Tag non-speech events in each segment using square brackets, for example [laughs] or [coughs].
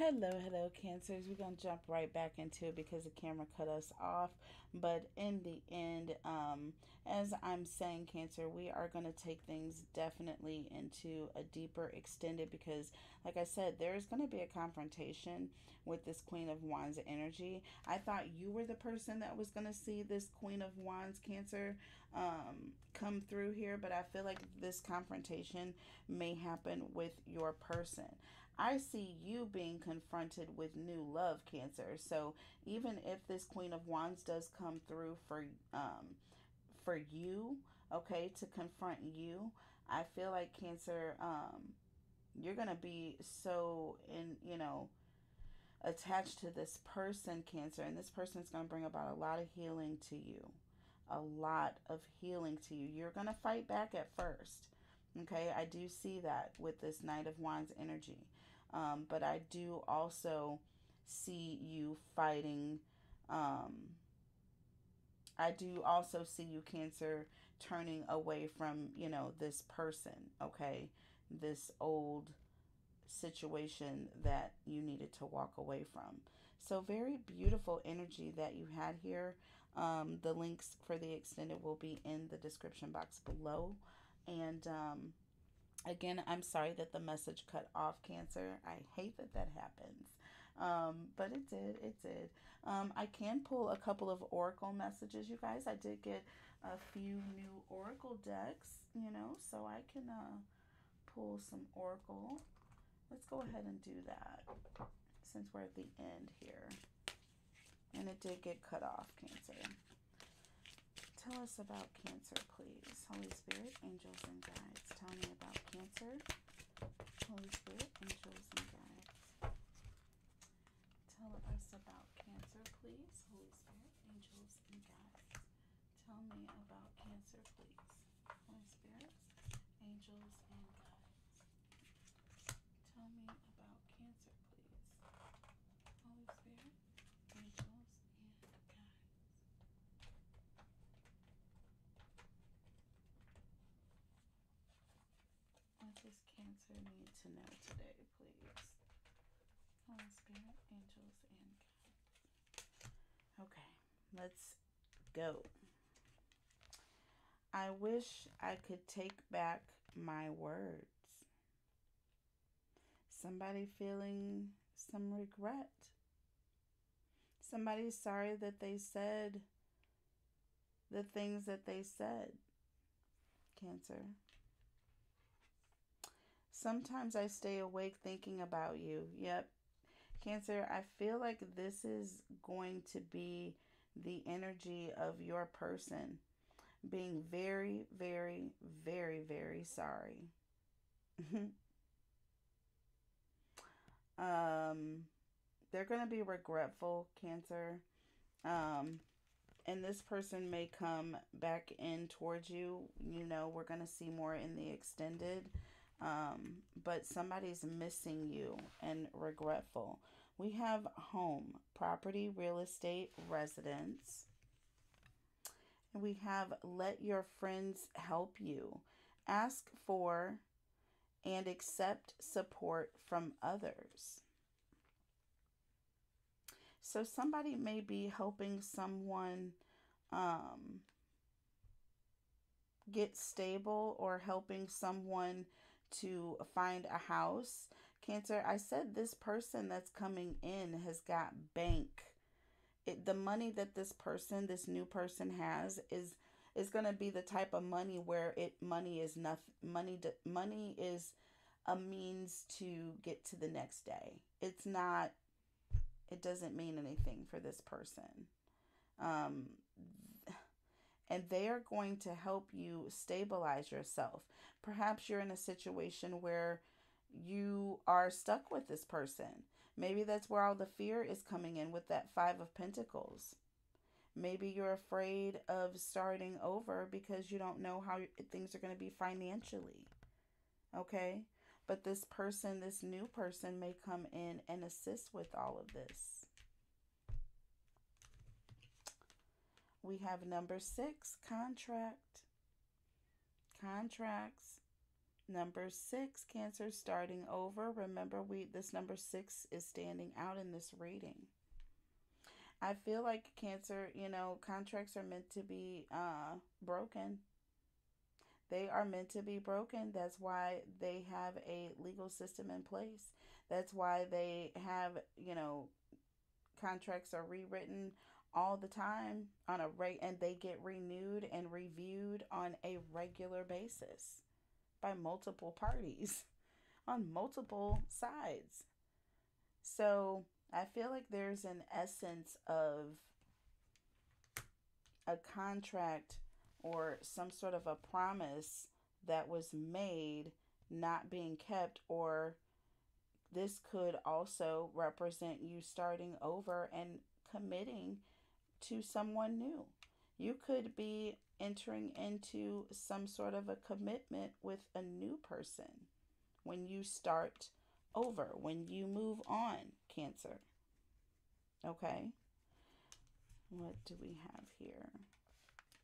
Hello, hello, Cancers. We're going to jump right back into it because the camera cut us off. But in the end, um, as I'm saying, Cancer, we are going to take things definitely into a deeper extended because, like I said, there's going to be a confrontation with this Queen of Wands energy. I thought you were the person that was going to see this Queen of Wands, Cancer, um, come through here, but I feel like this confrontation may happen with your person. I see you being confronted with new love, Cancer. So even if this Queen of Wands does come through for um, for you, okay, to confront you, I feel like Cancer, um, you're gonna be so in, you know, attached to this person, Cancer, and this person is gonna bring about a lot of healing to you, a lot of healing to you. You're gonna fight back at first. Okay, I do see that with this Knight of Wands energy. Um, but I do also see you fighting. Um, I do also see you, Cancer, turning away from, you know, this person, okay? This old situation that you needed to walk away from. So very beautiful energy that you had here. Um, the links for the extended will be in the description box below. And um, Again, I'm sorry that the message cut off cancer. I hate that that happens. Um, but it did. It did. Um, I can pull a couple of oracle messages, you guys. I did get a few new oracle decks, you know, so I can uh, pull some oracle. Let's go ahead and do that since we're at the end here. And it did get cut off, Cancer. Tell us about Cancer, please. Holy Spirit, angels, and guides. Tell me about Cancer. Holy Spirit, angels, and guides. Tell us about Cancer, please. Holy Spirit, angels, and guides. Tell me about Cancer, please. Holy Spirit, angels, and guides. Tell me about Cancer, please. Holy Spirit, angels, and guides. What does Cancer need to know today, please? Holy Spirit, angels, and guides. Okay, let's go. I wish I could take back my words. Somebody feeling some regret. Somebody sorry that they said the things that they said. Cancer. Sometimes I stay awake thinking about you. Yep. Cancer, I feel like this is going to be the energy of your person being very, very, very, very sorry. [laughs] um, they're going to be regretful, Cancer. Um, and this person may come back in towards you. You know, we're going to see more in the extended um, but somebody's missing you and regretful. We have home, property, real estate, residence. And we have let your friends help you. Ask for and accept support from others. So somebody may be helping someone um, get stable or helping someone to find a house. Cancer, I said this person that's coming in has got bank. It, the money that this person, this new person has is is going to be the type of money where it money is nothing money money is a means to get to the next day. It's not it doesn't mean anything for this person. Um and they are going to help you stabilize yourself. Perhaps you're in a situation where you are stuck with this person. Maybe that's where all the fear is coming in with that Five of Pentacles. Maybe you're afraid of starting over because you don't know how things are going to be financially. Okay? But this person, this new person, may come in and assist with all of this. We have number six, contract. Contracts. Number six, Cancer starting over. Remember, we this number six is standing out in this reading. I feel like Cancer, you know, contracts are meant to be uh, broken. They are meant to be broken. That's why they have a legal system in place. That's why they have, you know, contracts are rewritten all the time on a rate and they get renewed and reviewed on a regular basis by multiple parties [laughs] on multiple sides. So I feel like there's an essence of a contract or some sort of a promise that was made not being kept, or this could also represent you starting over and committing to someone new. You could be entering into some sort of a commitment with a new person when you start over, when you move on, Cancer. Okay? What do we have here?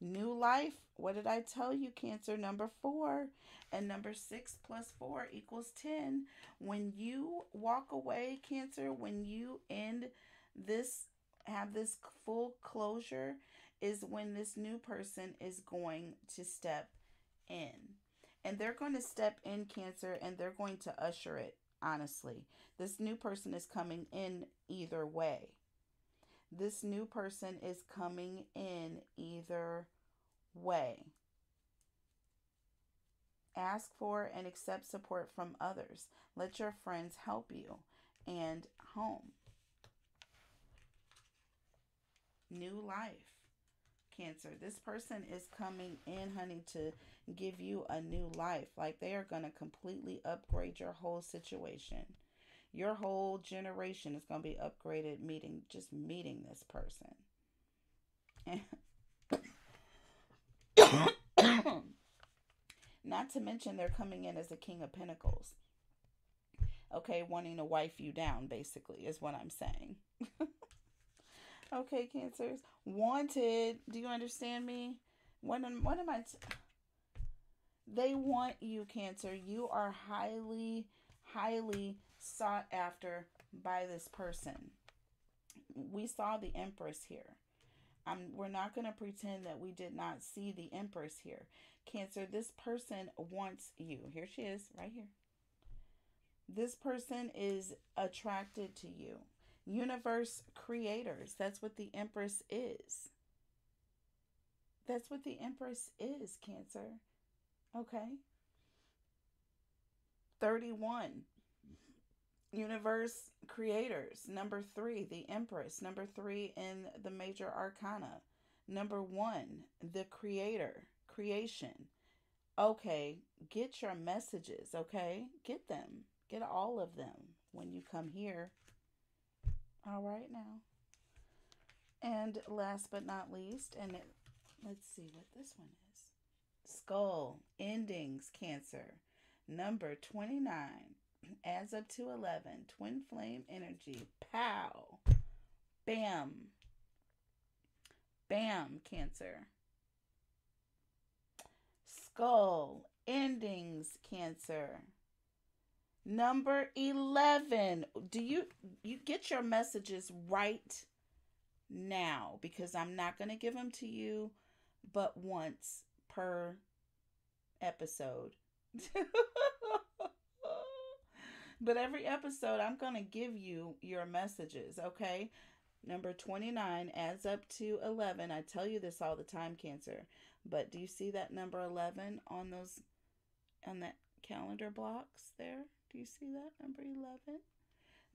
New life. What did I tell you, Cancer? Number four. And number six plus four equals 10. When you walk away, Cancer, when you end this, have this full closure, is when this new person is going to step in. And they're going to step in Cancer and they're going to usher it, honestly. This new person is coming in either way. This new person is coming in either way. Ask for and accept support from others. Let your friends help you. And home. New life. Cancer. This person is coming in, honey, to give you a new life. Like they are going to completely upgrade your whole situation. Your whole generation is going to be upgraded meeting, just meeting this person. [coughs] Not to mention, they're coming in as a King of Pentacles. Okay, wanting to wife you down, basically, is what I'm saying. [laughs] okay, Cancers. Wanted. Do you understand me? Am, what am I? T- they want you, Cancer. You are highly, highly sought after by this person. We saw the Empress here. I'm, we're not going to pretend that we did not see the Empress here. Cancer, this person wants you. Here she is, right here. This person is attracted to you. Universe creators. That's what the Empress is. That's what the Empress is, Cancer. Okay. 31. Universe creators. Number three, the Empress. Number three in the major arcana. Number one, the creator, creation. Okay, get your messages, okay? Get them. Get all of them when you come here. All right, now. And last but not least, and it, let's see what this one is Skull, Endings, Cancer. Number 29 adds up to 11. Twin flame energy. Pow. Bam. Bam, Cancer. Skull. Endings, Cancer. Number 11. Do you you get your messages right now because I'm not going to give them to you but once per episode. [laughs] But every episode, I'm going to give you your messages, okay? Number 29 adds up to 11. I tell you this all the time, Cancer. But do you see that number 11 on those, on that calendar blocks there? Do you see that number 11?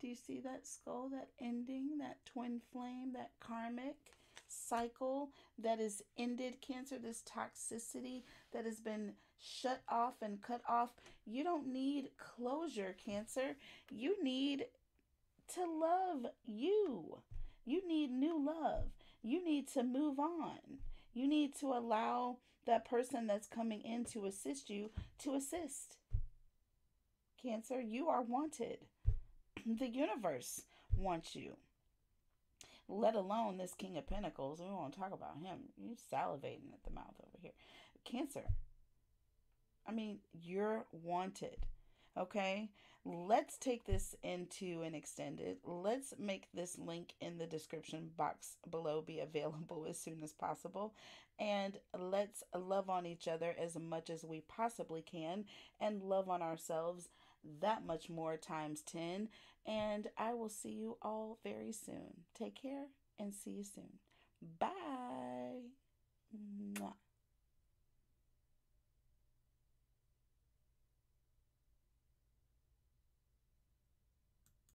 Do you see that skull, that ending, that twin flame, that karmic cycle that is ended, Cancer, this toxicity that has been shut off and cut off. You don't need closure, Cancer. You need to love you. You need new love. You need to move on. You need to allow that person that's coming in to assist you to assist. Cancer, you are wanted. The universe wants you. Let alone this King of Pentacles. We won't talk about him. You're salivating at the mouth over here. Cancer, I mean, you're wanted. Okay, let's take this into an extended. Let's make this link in the description box below be available [laughs] as soon as possible. And let's love on each other as much as we possibly can and love on ourselves that much more times 10. And I will see you all very soon. Take care and see you soon. Bye.